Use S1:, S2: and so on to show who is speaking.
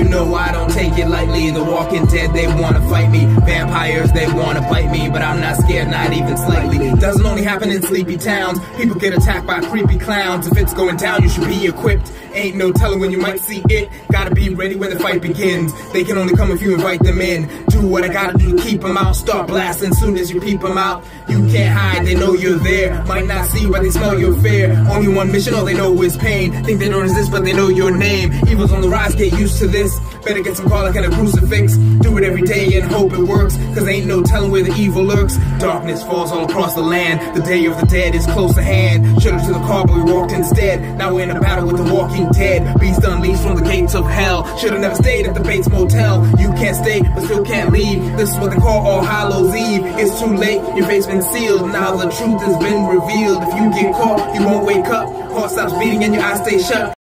S1: You know I don't take it lightly. The walking dead, they wanna fight me. Vampires, they wanna bite me, but I'm not scared, not even slightly. Doesn't only happen in sleepy towns. People get attacked by creepy clowns. If it's going down, you should be equipped. Ain't no telling when you might see it. Gotta be ready when the fight begins. They can only come if you invite them in. Do what I gotta do to keep them out. Start blasting soon as you peep them out. You can't hide, they know you're there. Might not see, but they smell your fear. Only one mission, all they know is pain. Think they don't resist, but they know your name. Evil's on the rise, get used to this. Better get some garlic and a crucifix. Do it every day and hope it works. Cause ain't no telling where the evil lurks. Darkness falls all across the land. The day of the dead is close at hand. Should've we walked instead. Now we're in a battle with the walking dead. Beast unleashed from the gates of hell. Should've never stayed at the Bates Motel. You can't stay, but still can't leave. This is what they call All Hallows Eve. It's too late, your fate's been sealed. Now the truth has been revealed. If you get caught, you won't wake up. Heart stops beating and your eyes stay shut.